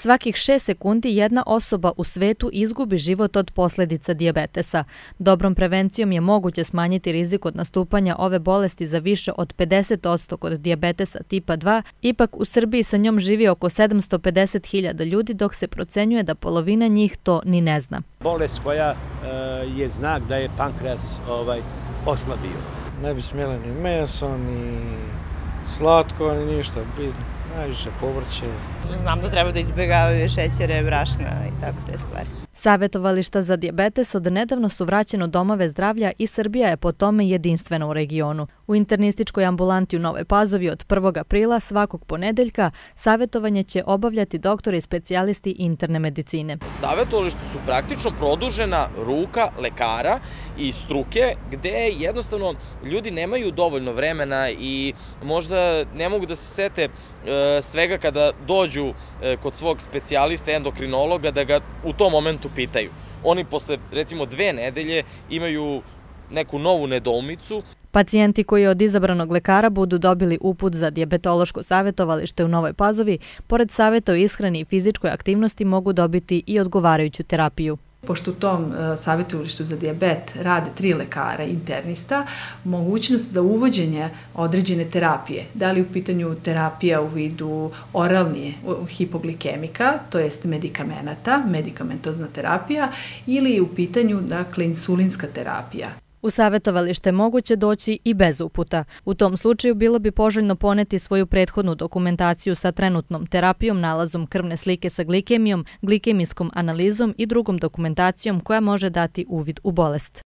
Svakih 6 sekundi jedna osoba u svetu izgubi život od posljedica dijabetesa. Dobrom prevencijom je moguće smanjiti rizik od nastupanja ove bolesti za više od 50% kod dijabetesa tipa 2. Ipak u Srbiji sa njom živi oko 750.000 ljudi dok se procenjuje da polovina njih to ni ne zna. Bolest koja e, je znak da je pankreas ovaj, oslabio. Ne bi smjela ni meso, ni slatko, ni ništa bitno najviše povrće. Znam da treba da izbjegavaju šećere, brašna i tako te stvari. Savjetovališta za diabetes od nedavno su vraćeno domove zdravlja i Srbija je po tome jedinstvena u regionu. U internističkoj ambulanti u Nove Pazovi od 1. aprila svakog ponedeljka savjetovanje će obavljati doktori i specijalisti interne medicine. Savjetovalište su praktično produžena ruka lekara i struke gde jednostavno ljudi nemaju dovoljno vremena i možda ne mogu da se sete e, svega kada dođu e, kod svog specijalista endokrinologa da ga u tom momentu tu pitaju. Oni posle, recimo, dve nedelje imaju neku novu nedoumicu. Pacijenti koji od izabranog lekara budu dobili uput za diabetološko savjetovalište u Novoj Pazovi, pored savjeta o ishrani i fizičkoj aktivnosti mogu dobiti i odgovarajuću terapiju. Pošto u tom uh, savjetovalištu za dijabet rade tri lekara internista, mogućnost za uvođenje određene terapije, da li u pitanju terapija u vidu oralnije hipoglikemika, to jest medikamenata, medikamentozna terapija, ili u pitanju dakle, insulinska terapija. U savjetovalište moguće doći i bez uputa. U tom slučaju bilo bi poželjno poneti svoju prethodnu dokumentaciju sa trenutnom terapijom, nalazom krvne slike sa glikemijom, glikemijskom analizom i drugom dokumentacijom koja može dati uvid u bolest.